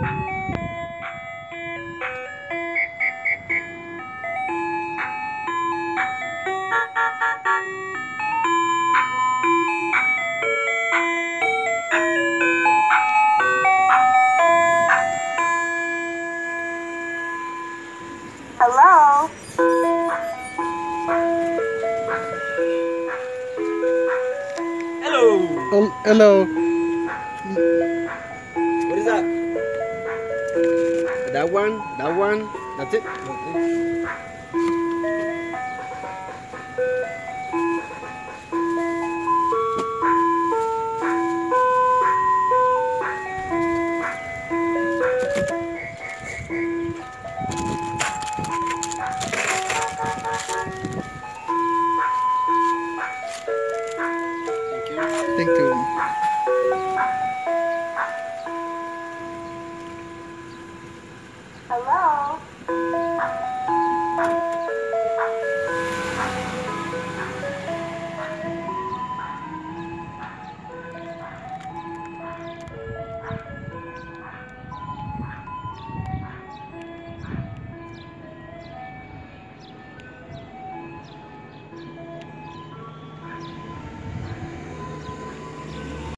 Hello? Hello. Um, hello. What is that? That one. That one. That's it. Thank you. Thank you. Hello?